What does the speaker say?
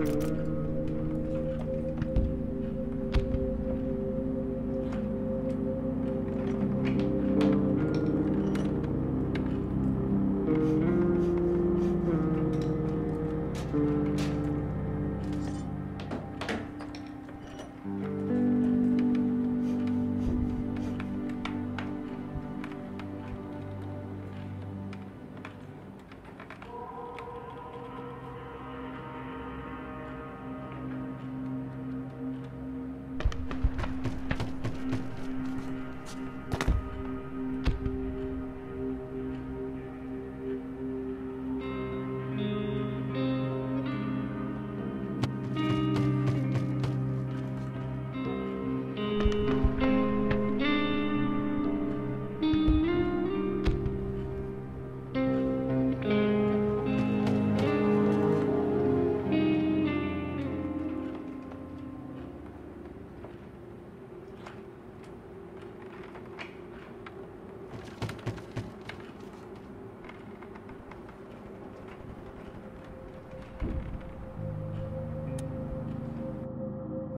Mm-hmm.